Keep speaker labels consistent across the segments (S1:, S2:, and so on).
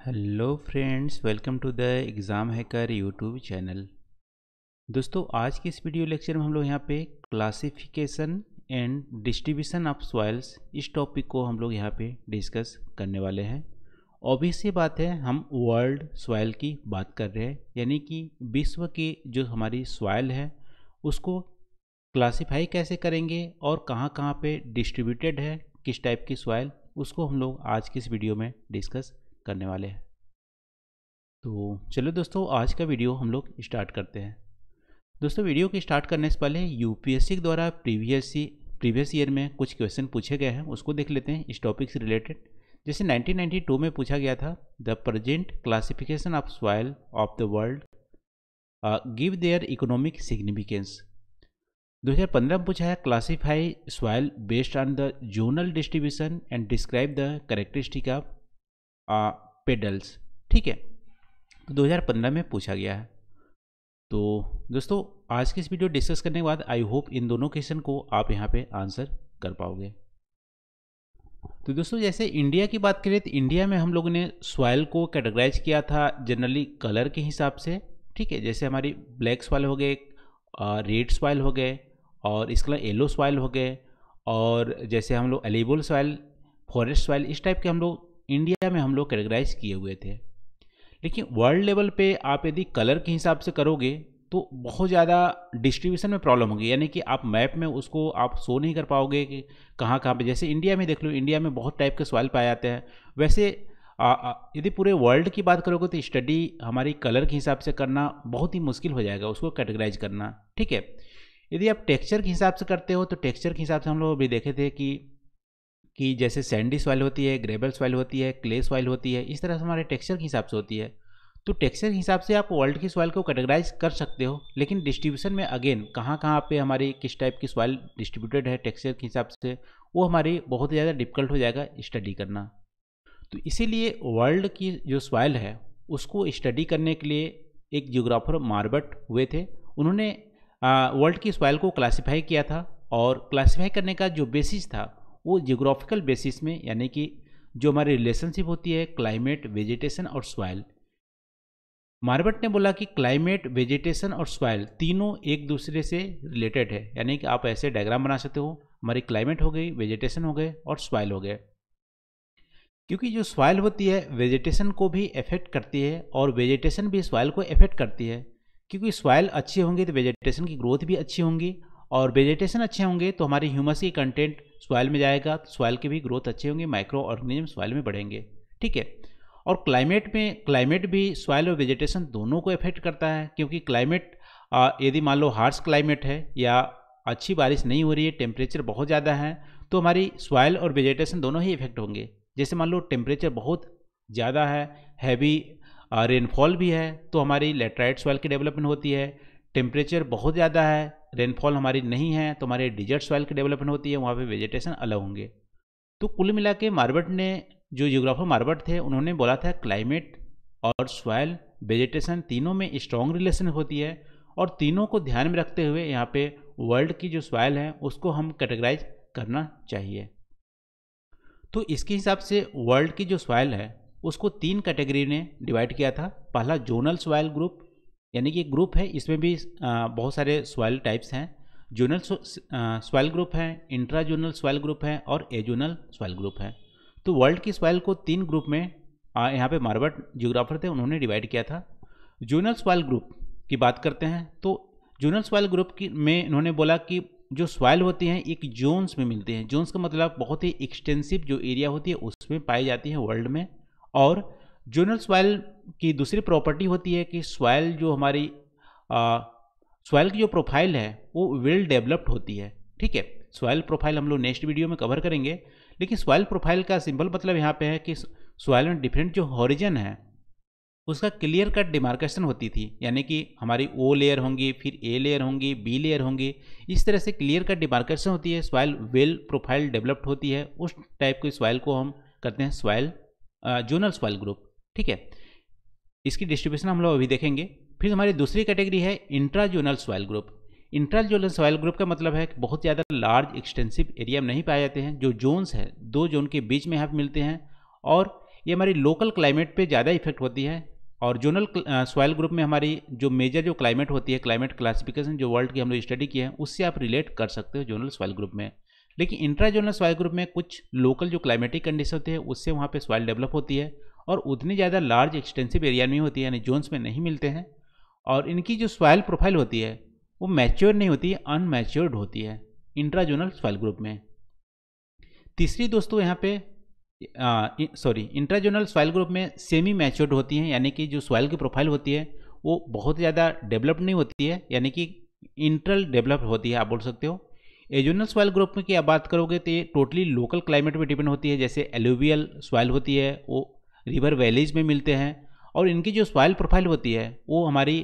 S1: Hello friends, welcome to the exam hacker YouTube channel. दोस्तों, आज के इस वीडियो लेक्चर में हम लोग यहाँ पे classification and distribution of soils, इस टॉपिक को हम लोग यहाँ पे डिस्कस करने वाले हैं। ऑब्वियस ये बात है, हम वर्ल्ड सॉइल की बात कर रहे हैं, यानी कि विश्व की जो हमारी सॉइल है, उसको क्लासीफाई कैसे करेंगे और कहाँ कहाँ पे डिस्ट्रीब्यूटेड है, किस टाइप की सॉइल, उसको हम लोग आज की इस वीडियो में डिस्कस करने वाले हैं। तो चलो दोस्तों, आज का वीडियो हम लोग स्टार्ट करते हैं। दोस्तों, वीडियो के स्टार्ट करने से पहले यूपीएससी के द्वारा प्रीवियस प्रीवियस ईयर में कुछ क्वेश्चन पूछे गए हैं, उसको देख लेते हैं, इस टॉपिक से रिलेटेड जैसे 1992 में पूछा गया था the present classification of soil of the world give their economic significance 2015 में पूछा है classify soil based on the zonal distribution and describe the characteristic of pedals, ठीक है? तो 2015 में पूछा गया है। तो दोस्तों, आज की इस वीडियो डिस्कस करने के बाद आई होप इन दोनों क्वेश्चन को आप यहाँ पे आंसर कर पाओगे। तो दोस्तों, जैसे इंडिया की बात करें तो इंडिया में हम लोगों ने सॉइल को कैटेगराइज किया था जनरली कलर के हिसाब से, ठीक है? जैसे हमारी ब्लैक सॉइल हो गए रेड सॉइल हो गए, और इसके अलावा येलो सॉइल हो गए, और जैसे हम लोग एलिबल सॉइल फॉरेस्ट सॉइल इस टाइप के हम लोग इंडिया में हम लोग कैटेगराइज किए हुए थे। लेकिन वर्ल्ड लेवल पे आप यदि कलर के हिसाब से करोगे तो बहुत ज़्यादा डिस्ट्रीब्यूशन में प्रॉब्लम होगी। यानी कि आप मैप में उसको आप शो नहीं कर पाओगे कि कहाँ कहाँ पे। जैसे इंडिया में देख लो, इंडिया में बहुत टाइप के सवाल पाए जाते हैं। वैसे यदि पूरे वर्ल्ड की बात करोगे तो स्टडी हमारी कलर के हिसाब से करना बहुत ही मुश्किल हो जाएगा, उसको कैटेगराइज करना। ठीक है? यदि आप टेक्सचर के हिसाब से करते हो तो टेक्सचर के हिसाब से हम लोग अभी देखे थे कि कि जैसे सैंडी सॉइल होती है ग्रेबल सॉइल होती है क्ले सॉइल होती है, इस तरह से हमारे टेक्सचर के हिसाब से होती है। तो टेक्सचर के हिसाब से आप वर्ल्ड की सॉइल को कैटेगराइज कर सकते हो, लेकिन डिस्ट्रीब्यूशन में अगेन कहाँ कहाँ पे हमारी किस टाइप की सॉइल डिस्ट्रीब्यूटेड है टेक्सचर के हिसाब से, वो हमारी बहुत ज़्यादा डिफ़िकल्ट हो जाएगा स्टडी करना। तो इसीलिए वर्ल्ड की जो सॉइल है, उसको स्टडी करने के लिए एक जियोग्राफर मार्बट हुए थे। उन्होंने वर्ल्ड की सॉइल को क्लासीफाई किया था और क्लासीफाई करने का जो बेसिस था वो जियोग्राफिकल बेसिस में, यानी कि जो हमारी रिलेशनशिप होती है क्लाइमेट वेजिटेशन और सॉइल मार्बट ने बोला कि क्लाइमेट वेजिटेशन और सॉइल तीनों एक दूसरे से रिलेटेड है। यानी कि आप ऐसे डायग्राम बना सकते हो, हमारी क्लाइमेट हो गई वेजिटेशन हो गए और सॉइल हो गए। क्योंकि जो सॉइल होती है वेजिटेशन को भी इफ़ेक्ट करती है और वेजिटेशन भी सॉइल को इफ़ेक्ट करती है। क्योंकि सॉइल अच्छी होंगी तो वेजिटेशन की ग्रोथ भी अच्छी होंगी और वेजिटेशन अच्छे होंगे तो हमारी ह्यूमस की कंटेंट सॉइल में जाएगा तो सॉइल के भी ग्रोथ अच्छे होंगे माइक्रो ऑर्गेनिज्म सॉइल में बढ़ेंगे, ठीक है? और क्लाइमेट में क्लाइमेट भी सॉइल और वेजिटेशन दोनों को इफ़ेक्ट करता है, क्योंकि क्लाइमेट यदि मान लो हार्श क्लाइमेट है या अच्छी बारिश नहीं हो रही है टेम्परेचर बहुत ज़्यादा है तो हमारी सॉइल और वेजिटेशन दोनों ही इफ़ेक्ट होंगे। जैसे मान लो टेम्परेचर बहुत ज़्यादा है हैवी रेनफॉल भी है तो हमारी लेटराइट सॉइल की डेवलपमेंट होती है टेम्परेचर बहुत ज़्यादा है रेनफॉल हमारी नहीं है तो हमारे डिजर्ट सॉइल की डेवलपमेंट होती है, वहाँ पे वेजिटेशन अलग होंगे। तो कुल मिला के मार्बट ने, जो जियोग्राफर मार्बट थे, उन्होंने बोला था क्लाइमेट और सॉइल वेजिटेशन तीनों में स्ट्रॉन्ग रिलेशन होती है और तीनों को ध्यान में रखते हुए यहाँ पे वर्ल्ड की जो सॉइल है, उसको हम कैटेगराइज करना चाहिए। तो इसके हिसाब से वर्ल्ड की जो सॉइल है, उसको तीन कैटेगरी ने डिवाइड किया था। पहला जोनल सॉइल ग्रुप यानी कि ग्रुप है, इसमें भी बहुत सारे सॉइल टाइप्स हैं। जोनल सॉइल ग्रुप है इंट्रा जोनल सॉइल ग्रुप है और एजोनल सॉइल ग्रुप है। तो वर्ल्ड की सॉइल को तीन ग्रुप में यहाँ पे मार्बट जियोग्राफर थे, उन्होंने डिवाइड किया था। जोनल सॉइल ग्रुप की बात करते हैं तो जोनल सॉइल ग्रुप की, में इन्होंने बोला कि जो सॉइल होती हैं, एक जोन्स में मिलती हैं। जोन्स का मतलब बहुत ही एक्सटेंसिव जो एरिया होती है, उसमें पाई जाती है वर्ल्ड में। और जोनल सॉइल की दूसरी प्रॉपर्टी होती है कि सॉइल जो हमारी सॉइल की जो प्रोफ़ाइल है, वो वेल डेवलप्ड होती है। ठीक है? सॉइल प्रोफ़ाइल हम लोग नेक्स्ट वीडियो में कवर करेंगे। लेकिन सॉइल प्रोफ़ाइल का सिंपल मतलब यहाँ पे है कि सॉइल में डिफरेंट जो हॉरिजन है, उसका क्लियर कट डिमार्केशन होती थी। यानी कि हमारी ओ लेयर होंगी, फिर ए लेयर होंगी बी लेयर होंगी। इस तरह से क्लियर कट डिमार्केशन होती है, सॉइल वेल प्रोफ़ाइल डेवलप्ड होती है। उस टाइप की सॉइल को हम करते हैं सॉइल जोनल सॉइल ग्रुप। ठीक है? इसकी डिस्ट्रीब्यूशन हम लोग अभी देखेंगे। फिर हमारी दूसरी कैटेगरी है intrazonal soil group intrazonal soil group का मतलब है कि बहुत ज़्यादा लार्ज एक्सटेंसिव एरिया में नहीं पाए जाते हैं। जो जोन्स है, दो जोन के बीच में यहाँ मिलते हैं और ये हमारी लोकल क्लाइमेट पे ज़्यादा इफ़ेक्ट होती है और जोनल सॉइल ग्रुप में हमारी जो मेजर जो क्लाइमेट होती है क्लाइमेट क्लासिफिकेशन जो वर्ल्ड की हम लोग स्टडी किए हैं, उससे आप रिलेट कर सकते हो जोनल सॉइल ग्रुप में। लेकिन इंट्राजोनल सॉइल ग्रुप में कुछ लोकल जो क्लाइमेटिक कंडीशन होती है, उससे वहाँ पे सॉइल डेवलप होती है। और उतनी ज़्यादा लार्ज एक्सटेंसिव एरिया में होती है, यानी जोन्स में नहीं मिलते हैं। और इनकी जो सॉइल प्रोफ़ाइल होती है, वो मैच्योर नहीं होती अनमैच्योर्ड होती है इंट्राजोनल सॉइल ग्रुप में। तीसरी दोस्तों यहाँ पे सॉरी इंट्राजोनल सॉइल ग्रुप में सेमी मैच्योर्ड होती हैं, यानी कि जो सॉइल की प्रोफ़ाइल होती है, वो बहुत ज़्यादा डेवलप नहीं होती है, यानी कि इंट्रल डेवलप होती है, आप बोल सकते हो। एजोनल सॉइल ग्रुप में की आप बात करोगे तो ये टोटली लोकल क्लाइमेट पर डिपेंड होती है, जैसे एलोवियल सॉइल होती है, वो रिवर वैलीज में मिलते हैं और इनकी जो सॉइल प्रोफ़ाइल होती है, वो हमारी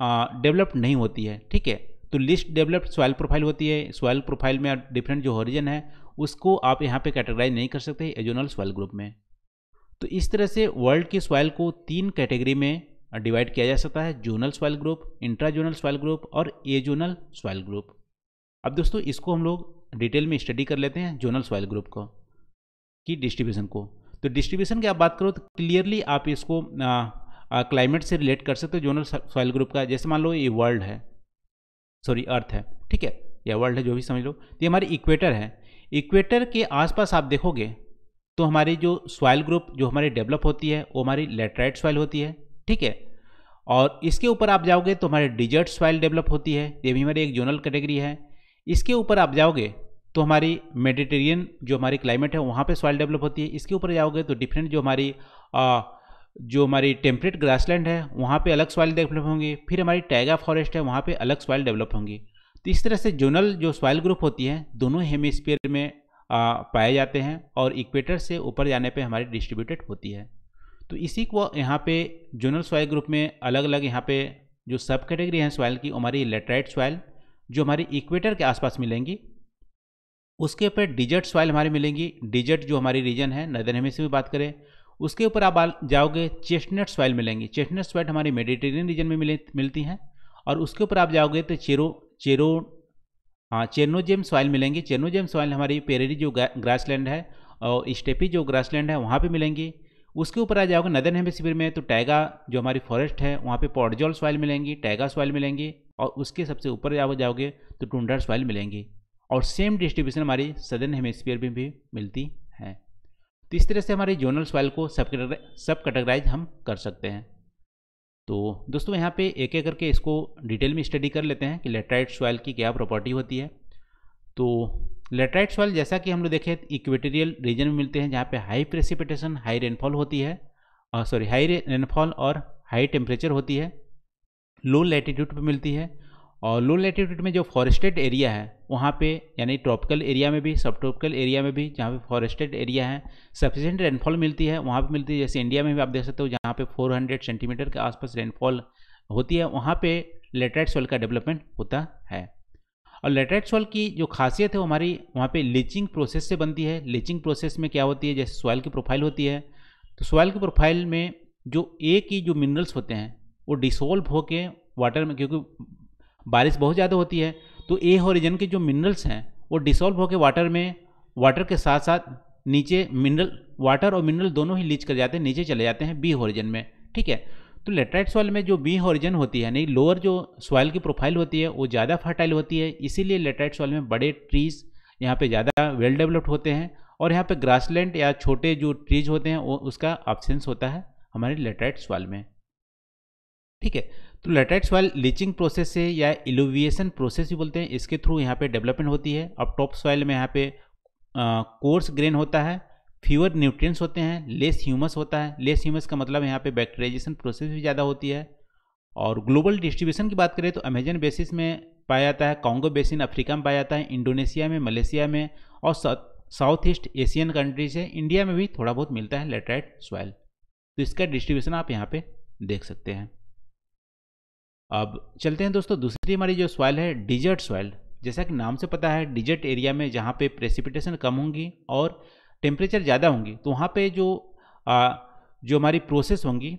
S1: डेवलप्ड नहीं होती है, ठीक है? तो लिस्ट डेवलप्ड सॉइल प्रोफ़ाइल होती है, सॉइल प्रोफ़ाइल में डिफरेंट जो हॉरिजन है, उसको आप यहाँ पे कैटेगराइज नहीं कर सकते एजोनल सॉइल ग्रुप में। तो इस तरह से वर्ल्ड की सॉइल को तीन कैटेगरी में डिवाइड किया जा सकता है, zonal soil group, intrazonal soil group और एजोनल सॉइल ग्रुप। अब दोस्तों, इसको हम लोग डिटेल में स्टडी कर लेते हैं जोनल सॉइल ग्रुप को, की डिस्ट्रीब्यूशन को। तो डिस्ट्रीब्यूशन की आप बात करो तो क्लियरली आप इसको क्लाइमेट से रिलेट कर सकते हो जोनल सॉइल ग्रुप का, जैसे मान लो ये वर्ल्ड है सॉरी अर्थ है, ठीक है, या वर्ल्ड है जो भी समझ लो तो ये हमारी इक्वेटर है। इक्वेटर के आसपास आप देखोगे तो हमारी जो सॉइल ग्रुप जो हमारी डेवलप होती है, वो हमारी लेटराइट सॉइल होती है, ठीक है, और इसके ऊपर आप जाओगे तो हमारे डिजर्ट सॉइल डेवलप होती है, ये भी हमारी एक जोनल कैटेगरी है। इसके ऊपर आप जाओगे तो हमारी मेडिटेरियन जो हमारी क्लाइमेट है वहाँ पे सॉइल डेवलप होती है। इसके ऊपर जाओगे तो डिफरेंट जो हमारी आ, जो हमारी टेम्परेट ग्रासलैंड है वहाँ पे अलग सॉइल डेवलप होंगी। फिर हमारी टैगा फॉरेस्ट है वहाँ पे अलग सॉइल डेवलप होंगी। तो इस तरह से जोनल जो सॉइल ग्रुप होती है दोनों हेमिस्फीयर में आ, पाए जाते हैं और इक्वेटर से ऊपर जाने पे हमारी डिस्ट्रीब्यूटेड होती है। तो इसी को यहाँ पे जोनल सॉइल ग्रुप में अलग अलग यहाँ पे जो सब कैटेगरी हैं सॉइल की हमारी लेटराइट सॉइल जो हमारी इक्वेटर के आसपास मिलेंगी उसके ऊपर डिजर्ट सॉइल हमारी मिलेंगी। डिजर्ट जो हमारी रीजन है नदर हेमी से भी बात करें, उसके ऊपर आप जाओगे चेस्टनट सॉइल मिलेंगी। चेस्टनट सॉइल हमारी मेडिटेरियन रीजन में मिले, मिलती हैं। और उसके ऊपर आप जाओगे तो चेरो चेरो हाँ चेरनोजेम सॉइल मिलेंगी। चेरनोजेम सॉइल हमारी पेरेरी जो ग्रासलैंड है और स्टेपी जो ग्रासलैंड है, वहाँ पे मिलेंगी। उसके ऊपर आ जाओगे नदर हेमिस्फीयर में तो टैगा जो हमारी फॉरेस्ट है, वहाँ पे पॉडजॉल सॉइल मिलेंगी टैगा सॉइल मिलेंगी। और उसके सबसे ऊपर जाओ जाओगे तो टुंडर सॉइल मिलेंगी। और सेम डिस्ट्रीब्यूशन हमारी सदर्न हेमिस्फीयर में भी मिलती है। तो इस तरह से हमारी जोनल सॉइल को सब सब कैटेगराइज हम कर सकते हैं। तो दोस्तों, यहाँ पे एक एक करके इसको डिटेल में स्टडी कर लेते हैं कि लेटराइट सॉइल की क्या प्रॉपर्टी होती है। तो लेटराइट सॉइल जैसा कि हम लोग देखें इक्वेटेरियल रीजन में मिलते हैं, जहाँ पे हाई प्रेसिपिटेशन हाई रेनफॉल होती है सॉरी हाई रेनफॉल और हाई टेम्परेचर होती है। लो लैटिट्यूड पे मिलती है। और लो लैटिट्यूड में जो फॉरेस्टेड एरिया है, वहाँ पे, यानी ट्रॉपिकल एरिया में भी सब ट्रॉपिकल एरिया में भी, जहाँ पे फॉरेस्टेड एरिया है सफिशेंट रेनफॉल मिलती है, वहाँ पे मिलती है। जैसे इंडिया में भी आप देख सकते हो, जहाँ पे 400 सेंटीमीटर के आसपास रेनफॉल होती है, वहाँ पे लेटराइट सॉइल का डेवलपमेंट होता है। और लेटराइट सॉइल की जो खासियत है, वो हमारी, वहाँ पे लीचिंग प्रोसेस से बनती है। लीचिंग प्रोसेस में क्या होती है, जैसे सॉइल की प्रोफ़ाइल होती है तो सॉइल की प्रोफ़ाइल में जो ए की जो मिनरल्स होते हैं, वो डिसोल्व होके वाटर में, क्योंकि बारिश बहुत ज़्यादा होती है तो ए हॉरिजन के जो मिनरल्स हैं, वो डिसॉल्व होकर वाटर में वाटर के साथ साथ नीचे मिनरल वाटर और मिनरल दोनों ही लीच कर जाते हैं, नीचे चले जाते हैं बी हॉरिजन में, ठीक है? तो लेटराइट सॉइल में जो बी हॉरिजन होती है, नहीं लोअर जो सॉइल की प्रोफ़ाइल होती है, वो ज़्यादा फर्टाइल होती है, इसीलिए लेटराइट सॉइल में बड़े ट्रीज यहाँ पे ज़्यादा वेल डेवलप्ड होते हैं और यहाँ पे ग्रासलैंड या छोटे जो ट्रीज होते हैं, वो उसका ऑप्शंस होता है हमारे लेटराइट सॉइल में, ठीक है? तो लेटाइट सॉइल लीचिंग प्रोसेस से या इलोविएशन प्रोसेस भी बोलते हैं, इसके थ्रू यहाँ पे डेवलपमेंट होती है। अब टॉप सॉइल में यहाँ पे कोर्स ग्रेन होता है फ्यूअर न्यूट्रिएंट्स होते हैं लेस ह्यूमस होता है। लेस ह्यूमस का मतलब यहाँ पे बैक्टीरियाइजेशन प्रोसेस भी ज़्यादा होती है। और ग्लोबल डिस्ट्रीब्यूशन की बात करें तो अमेजन बेसिस में पाया जाता है कॉन्गो बेसिन अफ्रीका में पाया जाता है इंडोनेशिया में मलेशिया में और साउथ ईस्ट एशियन कंट्रीज़ है इंडिया में भी थोड़ा बहुत मिलता है लेटराइट सॉइल तो इसका डिस्ट्रीब्यूशन आप यहाँ पे देख सकते हैं। अब चलते हैं दोस्तों दूसरी हमारी जो सॉइल है डिजर्ट सॉइल जैसा कि नाम से पता है डिजर्ट एरिया में जहाँ पे प्रेसिपिटेशन कम होंगी और टेम्परेचर ज़्यादा होंगी तो वहाँ पे जो आ, जो हमारी प्रोसेस होंगी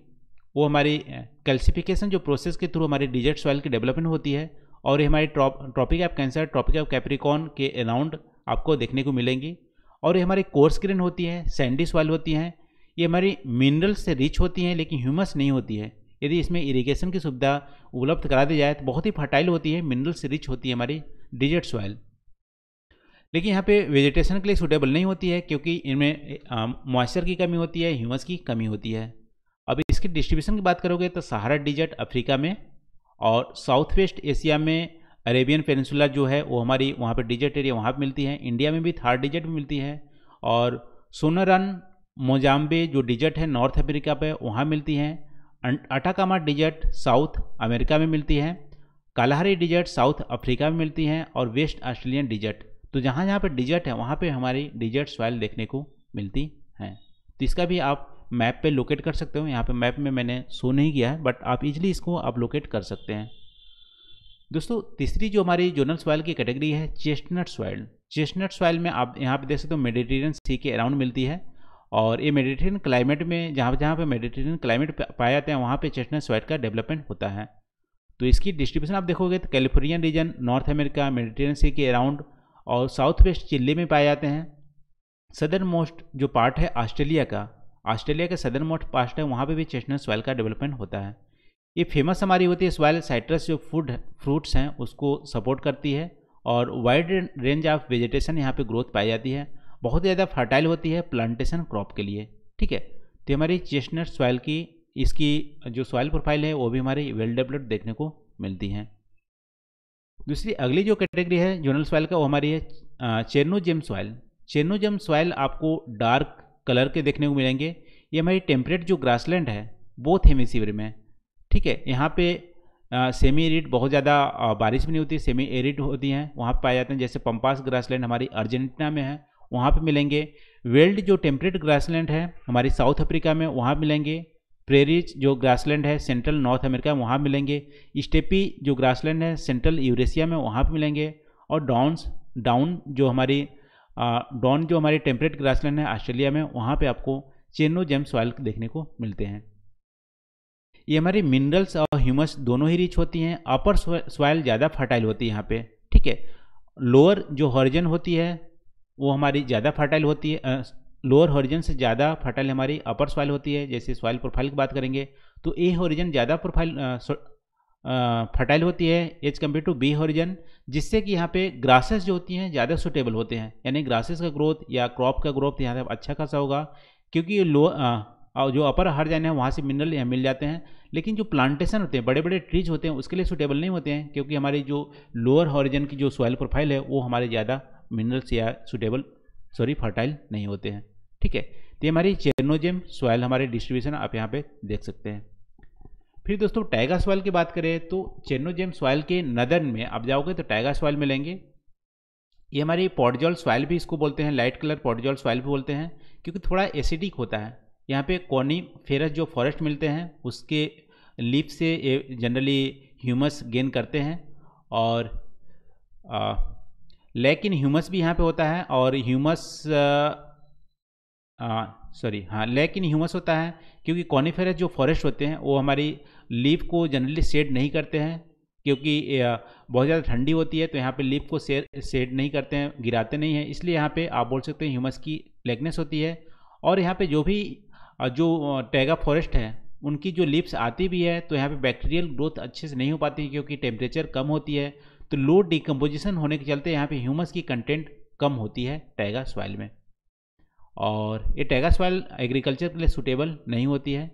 S1: वो हमारी कैल्सिफिकेशन जो प्रोसेस के थ्रू हमारी डिजर्ट सॉइल की डेवलपमेंट होती है और ये हमारी tropic of cancer tropic of capricorn के अराउंड आपको देखने को मिलेंगी। और ये हमारी कोर्स ग्रेन होती है सैंडी सॉइल होती हैं ये हमारी मिनरल्स से रिच होती हैं लेकिन ह्यूमस नहीं होती है। यदि इसमें इरीगेशन की सुविधा उपलब्ध करा दी जाए तो बहुत ही फर्टाइल होती है मिनरल रिच होती है हमारी डिजर्ट सॉइल लेकिन यहाँ पे वेजिटेशन के लिए सूटेबल नहीं होती है, क्योंकि इनमें मॉइस्चर की कमी होती है ह्यूमस की कमी होती है। अब इसकी डिस्ट्रीब्यूशन की बात करोगे तो सहारा डिजर्ट अफ्रीका में और साउथ वेस्ट एशिया में अरेबियन पेनसुला जो है, वो हमारी वहाँ पर डिजर्ट एरिया वहाँ पर मिलती है। इंडिया में भी थार्ड डिजर्ट भी मिलती है और सोनरन मोजाम्बे जो डिजर्ट है नॉर्थ अमेरिका पे वहाँ मिलती हैं। अटाकामा डिजर्ट साउथ अमेरिका में मिलती है, कालाहारी डिजर्ट साउथ अफ्रीका में मिलती हैं और वेस्ट ऑस्ट्रेलियन डिजर्ट। तो जहाँ जहाँ पर डिजर्ट है, वहाँ पे हमारी डिजर्ट सॉइल देखने को मिलती हैं। तो इसका भी आप मैप पे लोकेट कर सकते हो। यहाँ पे मैप में मैंने शो नहीं किया है, बट आप इजीली इसको आप लोकेट कर सकते हैं। दोस्तों, तीसरी जो हमारी जोनल सॉइल की कैटेगरी है चेस्टनट सॉइल चेस्टनट सॉइल में आप यहाँ पे देख सकते हो मेडिटेरियन सी के अराउंड मिलती है। और ये मेडिटेरियन क्लाइमेट में, जहाँ जहाँ पे मेडिटेरियन क्लाइमेट पाए जाते हैं, वहाँ पे चेस्टनट सॉइल का डेवलपमेंट होता है। तो इसकी डिस्ट्रीब्यूशन आप देखोगे तो Californian region, north America, Mediterranean sea के अराउंड और साउथ वेस्ट चिल्ली में पाए जाते हैं। सदर्न मोस्ट जो पार्ट है ऑस्ट्रेलिया का ऑस्ट्रेलिया का सदर्न मोस्ट पार्ट है, वहाँ पर भी चेस्टनट सॉइल का डेवलपमेंट होता है। ये फ़ेमस हमारी होती है सॉइल साइट्रस जो फ़ूड, फ्रूट्स हैं, उसको सपोर्ट करती है और वाइड रेंज ऑफ़ वेजिटेशन यहाँ पे ग्रोथ पाई जाती है। बहुत ज़्यादा फर्टाइल होती है प्लांटेशन क्रॉप के लिए ठीक है? तो हमारी चेस्टनट सॉइल की इसकी जो सॉइल प्रोफ़ाइल है वो भी हमारी वेल डेवलप्ड देखने को मिलती हैं। दूसरी अगली जो कैटेगरी है जोनल सॉइल का वो हमारी है चेरनोजेम सॉइल चेरनोजेम सॉइल आपको डार्क कलर के देखने को मिलेंगे। ये हमारी टेम्परेट जो ग्रासलैंड है बोथ हेमिसिवर में ठीक है? यहाँ पे आ, सेमी एरिड बहुत ज़्यादा बारिश भी नहीं होती सेमी एरिड होती हैं वहाँ पाए जाते हैं जैसे पंपास ग्रासलैंड हमारी अर्जेंटीना में है वहाँ पे मिलेंगे। वेल्ड जो टेम्परेट ग्रासलैंड है, हमारी साउथ अफ्रीका में वहाँ मिलेंगे। प्रेरिज जो ग्रासलैंड है, सेंट्रल नॉर्थ अमेरिका में वहाँ मिलेंगे। स्टेपी जो ग्रासलैंड है, सेंट्रल यूरेशिया में वहाँ पर मिलेंगे। और डाउन्स डाउन जो हमारी डॉन जो हमारी टेम्परेट ग्रासलैंड है, ऑस्ट्रेलिया में, वहाँ पर आपको चेनो जेम सॉइल देखने को मिलते हैं। ये हमारी मिनरल्स और ह्यूमस दोनों ही रिच होती हैं। अपर सॉइल ज़्यादा फर्टाइल होती है यहाँ पे, ठीक है? लोअर जो हॉरिजन होती है वो हमारी ज़्यादा फर्टाइल होती है लोअर हॉरिजन से ज़्यादा फर्टाइल हमारी अपर सॉइल होती है, जैसे सॉइल प्रोफ़ाइल की बात करेंगे तो ए हॉरिजन ज़्यादा प्रोफ़ाइल फर्टाइल होती है as compare to B horizon जिससे कि यहाँ पे ग्रासेस जो होती हैं ज़्यादा सुटेबल होते हैं, यानी ग्रासेस का ग्रोथ या क्रॉप का ग्रोथ यहाँ पर अच्छा खासा होगा, क्योंकि लो और जो अपर हॉरिजन है, वहाँ से मिनरल यहाँ मिल जाते हैं, लेकिन जो प्लांटेशन होते हैं बड़े बड़े ट्रीज होते हैं, उसके लिए सुटेबल नहीं होते हैं, क्योंकि हमारी जो लोअर हॉरिजन की जो सॉइल प्रोफ़ाइल है, वो हमारे ज़्यादा मिनरल्स या सुटेबल सॉरी फर्टाइल नहीं होते हैं। ठीक है? तो हमारी चेरनोजेम सॉइल हमारे डिस्ट्रीब्यूशन आप यहाँ पे देख सकते हैं। फिर दोस्तों टाइगा सॉइल की बात करें तो चेरनोजेम सॉइल के नदन में आप जाओगे तो टाइगा सॉइल मिलेंगे। ये हमारी पॉडजॉल सॉइल भी इसको बोलते हैं लाइट कलर पॉडजॉल सॉइल भी बोलते हैं क्योंकि थोड़ा एसिडिक होता है। यहाँ पे कॉनी फेरस जो फॉरेस्ट मिलते हैं उसके लीफ से जनरली ह्यूमस गेन करते हैं और आ, लेकिन ह्यूमस भी यहाँ पे होता है और ह्यूमस सॉरी हाँ लेकिन ह्यूमस होता है क्योंकि कॉनिफेरस जो फॉरेस्ट होते हैं, वो हमारी लीफ को जनरली सेड नहीं करते हैं, क्योंकि बहुत ज़्यादा ठंडी होती है तो यहाँ पे लीफ को सेड नहीं करते हैं, गिराते नहीं हैं, इसलिए यहाँ पे आप बोल सकते हैं ह्यूमस की लेगनेस होती है। और यहाँ पे जो भी जो टैगा फॉरेस्ट है, उनकी जो लिप्स आती भी है तो यहाँ पे बैक्टीरियल ग्रोथ अच्छे से नहीं हो पाती क्योंकि टेम्परेचर कम होती है तो लो डिकम्पोजिशन होने के चलते यहाँ पे ह्यूमस की कंटेंट कम होती है टैगा सॉइल में। और ये टैगा सॉइल एग्रीकल्चर के लिए सुटेबल नहीं होती है,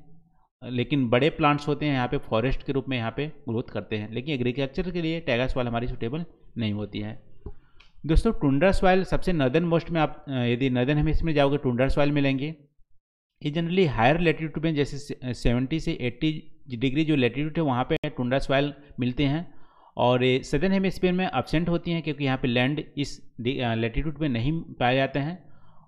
S1: लेकिन बड़े प्लांट्स होते हैं, यहाँ पे फॉरेस्ट के रूप में यहाँ पे ग्रोथ करते हैं, लेकिन एग्रीकल्चर के लिए टैगा सॉइल हमारी सुटेबल नहीं होती है। दोस्तों टुंडा सॉइल सबसे नर्दर्न मोस्ट में आप, यदि नर्दर्न हम इसमें जाओगे टुंडा सॉइल मिलेंगे। ये जनरली हायर लेटीट्यूड में, जैसे सेवेंटी से एट्टी डिग्री जो लेटीट्यूड है, वहाँ पे टुंडा सॉइल मिलते हैं। और ये सदर्न हेमिस्फीयर में अबसेंट होती हैं क्योंकि यहाँ पे लैंड इस लेटीट्यूड में नहीं पाए जाते हैं।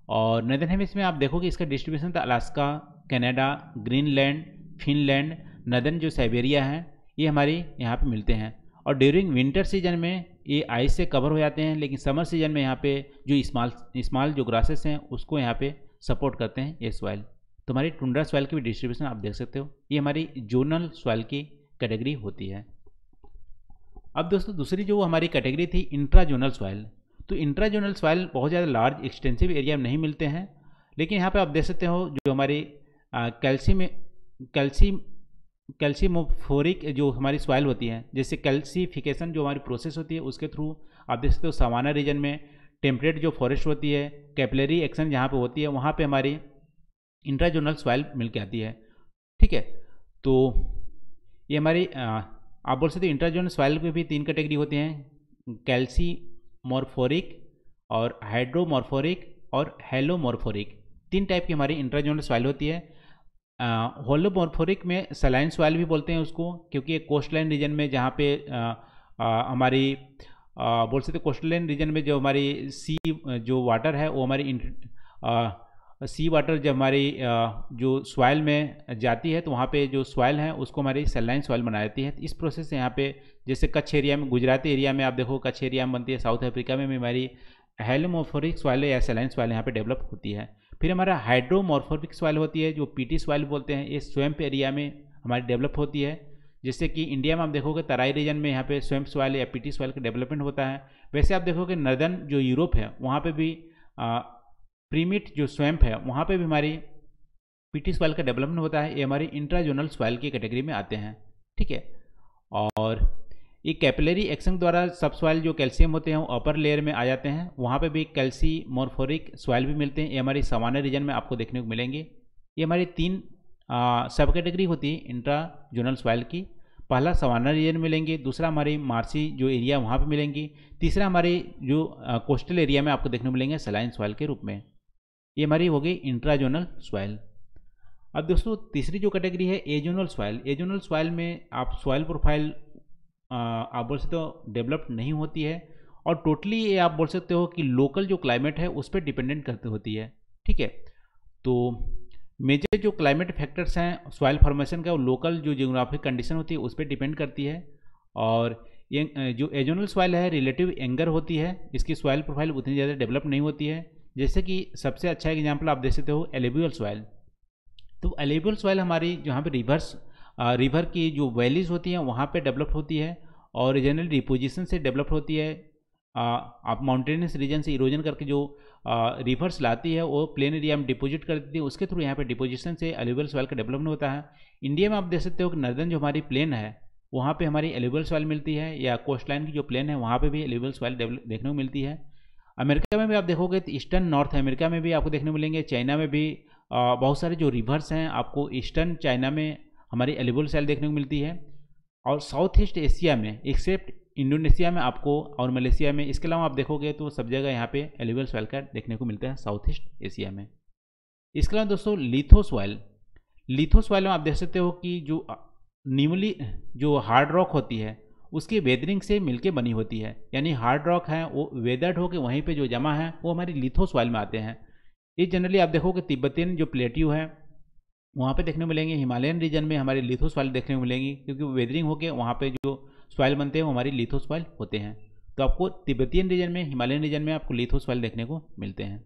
S1: और नदर्न हेमिस्फीयर में आप देखोगे इसका डिस्ट्रीब्यूशन था Alaska Canada Greenland Finland northern जो साइबेरिया है, ये हमारे यहाँ पे मिलते हैं। और ड्यूरिंग विंटर सीज़न में ये आइस से कवर हो जाते हैं, लेकिन समर सीज़न में यहाँ पे जो स्मॉल स्मॉल जो ग्रासेस हैं, उसको यहाँ पे सपोर्ट करते हैं ये सॉइल तो हमारी टुंड्रा सॉइल की भी डिस्ट्रीब्यूशन आप देख सकते हो। ये हमारी जोनल सॉइल की कैटेगरी होती है। अब दोस्तों, दूसरी जो हमारी कैटेगरी थी इंट्राजोनल सॉइल। तो इंट्राजोनल सॉइल बहुत ज़्यादा लार्ज, एक्सटेंसिव एरिया में नहीं मिलते हैं। लेकिन यहाँ पे आप देख सकते हो जो हमारी कैल्शियम कैल्शियम, कैल्शियमोफोरिक जो हमारी सॉइल होती है, जैसे कैल्सीफिकेशन जो हमारी प्रोसेस होती है, उसके थ्रू आप देख सकते हो सवाना रीजन में टेम्परेट जो फॉरेस्ट होती है, कैपलरी एक्शन जहाँ पे होती है, वहाँ पे हमारी इंट्राजोनल सॉइल मिल के आती है। ठीक है? तो ये हमारी आप बोल सकते इंट्राजोनल सॉइल में भी तीन कैटेगरी होते हैं, कैल्सी मोरफोरिक और हाइड्रोमोरफोरिक और हेलोमोरफोरिक। तीन टाइप की हमारी इंट्राजोनल सॉइल होती है। होलोमोरफोरिक में सलाइन सॉइल भी बोलते हैं उसको, क्योंकि एक कोस्ट लाइन रीजन में जहाँ पे हमारी बोल सकते कोस्टल रीजन में जो हमारी सी जो वाटर है, वो हमारी सी वाटर जब हमारी जो सॉइल में जाती है तो वहाँ पे जो सॉइल है, उसको हमारी सेलाइन सॉइल बना देती है। इस प्रोसेस से यहाँ पे, जैसे कच्छ एरिया में, गुजराती एरिया में आप देखो, कच्छ एरिया में बनती है साउथ अफ्रीका में भी हमारी हेलोमोफोरिक सॉइल या सेलाइन सॉइल यहाँ पे डेवलप होती है। फिर हमारा हाइड्रोमोरफोरिक सॉइल होती है, जो पीटी सॉइल बोलते हैं, ये स्वयं एरिया में हमारी डेवलप होती है। जैसे कि इंडिया में आप देखोगे तराई रीजन में यहाँ पे स्वयं सॉइल या पीटी सॉइल का डेवलपमेंट होता है। वैसे आप देखोगे नर्दन जो यूरोप है, वहाँ पे भी प्रीमिट जो स्वैम्प है, वहाँ पे भी हमारी पीटी सॉइल का डेवलपमेंट होता है, ये हमारी इंट्राजोनल सॉइल की कैटेगरी में आते हैं, ठीक है? और ये कैपिलरी एक्शन द्वारा सब सॉइल जो कैल्शियम होते हैं, वो अपर लेयर में आ जाते हैं, वहाँ पे भी कैल्सी मोरफोरिक सॉइल भी मिलते हैं, ये हमारी सामान्य रीजन में आपको देखने को मिलेंगे। ये हमारी तीन सब कैटेगरी होती है, इंट्राजोनल सॉइल की, पहला सवाना रीजन मिलेंगे, दूसरा हमारी मार्सी जो एरिया वहाँ पे मिलेंगी, तीसरा हमारे जो कोस्टल एरिया में आपको देखने को मिलेंगे, सलाइन सॉइल के रूप में। ये हमारी हो गई इंट्राजोनल सॉइल अब दोस्तों, तीसरी जो कैटेगरी है एजोनल सॉइल एजोनल सॉइल में आप सॉइल प्रोफ़ाइल आप बोल सकते हो डेवलप नहीं होती है और टोटली ये आप बोल सकते हो कि लोकल जो क्लाइमेट है, उस पर डिपेंडेंट करती होती है। ठीक है? तो मेजर जो क्लाइमेट फैक्टर्स हैं सॉइल फॉर्मेशन का वो लोकल जो जियोग्राफिक कंडीशन होती है, उस पर डिपेंड करती है। और ये, जो एजोनल सॉइल है रिलेटिव एंगर होती है, इसकी सॉइल प्रोफ़ाइल उतनी ज़्यादा डेवलप नहीं होती है। जैसे कि सबसे अच्छा एग्ज़ाम्पल आप देख सकते हो एलिब्यूल सॉइल तो एलिब्यूल सॉइल हमारी जहाँ पे रिवर्स रिवर की जो वैलीज होती हैं वहाँ पे डेवलप होती है और जनरल डिपोजिशन से डेवलप होती है। आ, आप माउंटेनियस रीजन से इरोजन करके जो रिवर्स लाती है वो प्लेन एरिया में डिपोजिट कर देती है उसके थ्रू यहाँ पे डिपोजिशन से एलिबल सॉइल का डेवलपमेंट होता है। इंडिया में आप देख सकते हो कि नर्दन जो हमारी प्लेन है वहाँ पे हमारी एलिबल सॉइल मिलती है या कोस्ट लाइन की जो प्लेन है वहाँ पे भी एलिबल सॉइल देखने को मिलती है। अमेरिका में भी आप देखोगे तो ईस्टर्न नॉर्थ अमेरिका में भी आपको देखने मिलेंगे, चाइना में भी बहुत सारे जो रिवर्स हैं, आपको ईस्टर्न चाइना में हमारी एलिबल सॉइल देखने को मिलती है। और साउथ ईस्ट एशिया में एक्सेप्ट इंडोनेशिया में आपको और मलेशिया में, इसके अलावा आप देखोगे तो सब जगह यहाँ पे एलिबल सॉइल का देखने को मिलता है साउथ ईस्ट एशिया में। इसके अलावा दोस्तों लिथोसॉइल लिथोसॉइल में आप देख सकते हो कि जो न्यूमली जो हार्ड रॉक होती है उसकी वेदरिंग से मिलके बनी होती है। यानी हार्ड रॉक है, वो वेदर्ड होकर वहीं पे जो जमा है, वो हमारी लिथोसॉइल में आते हैं। ये जनरली आप देखोगे तिब्बतियन जो प्लेट्यू है, वहाँ पे देखने मिलेंगे, हिमालयन रीजन में हमारी लिथोसॉइल देखने को मिलेंगी, क्योंकि वेदरिंग होकर वहाँ पे जो सॉइल बनते हैं, वो हमारी लिथोसॉइल होते हैं। तो आपको तिब्बतियन रीजन में, हिमालयन रीजन में आपको लिथोसॉइल देखने को मिलते हैं।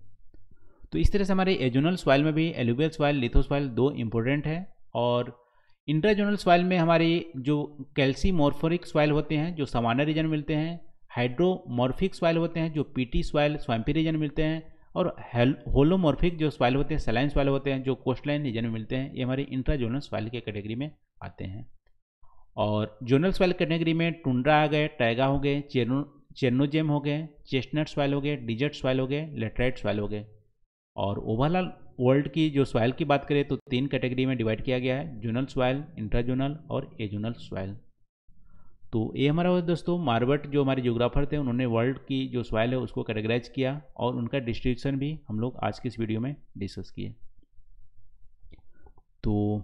S1: तो इस तरह से हमारे एजोनल सॉइल में भी एलुबियल सॉइल लिथोसॉइल दो इंपॉर्टेंट है और इंट्राजोनल सॉइल में हमारी जो कैल्सीमोरफोरिक सॉइल होते हैं, जो सामान्य रीजन मिलते हैं, हाइड्रोमॉर्फिक सॉइल होते हैं, जो पीटी सॉइल स्वाम्पी रीजन मिलते हैं, और होलोमॉर्फिक जो सॉइल होते हैं, सलाइन सॉइल होते हैं, जो कोस्टलाइन रीजन में मिलते हैं, ये हमारी इंट्राजोनल सॉइल के कैटेगरी में आते हैं। और जोनल सॉइल कैटेगरी में टुंड्रा आ गए टैगा हो गए, चेनो चेनोजेम हो गए, चेस्टनट सॉइल हो गए, डिजर्ट सॉइल हो गए, लेटराइट सॉइल हो गए, और ओवरऑल वर्ल्ड की, जो सॉइल की बात करें तो तीन कैटेगरी में डिवाइड किया गया है जोनल सॉइल इंट्राजोनल और एजोनल सॉइल तो ये हमारा दोस्तों मार्बट जो हमारे जोग्राफर थे, उन्होंने वर्ल्ड की जो सॉइल है, उसको कैटेगराइज किया और उनका डिस्ट्रीब्यूशन भी हम लोग आज के इस वीडियो में डिस्कस किए. तो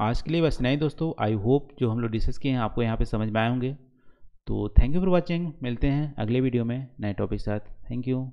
S1: आज के लिए बस नहीं दोस्तों. आई होप जो हम लोग डिस्कस किए हैं, आपको यहाँ पे समझ में आए होंगे. तो थैंक यू फॉर वॉचिंग मिलते हैं अगले वीडियो में नए टॉपिक साथ. Thank you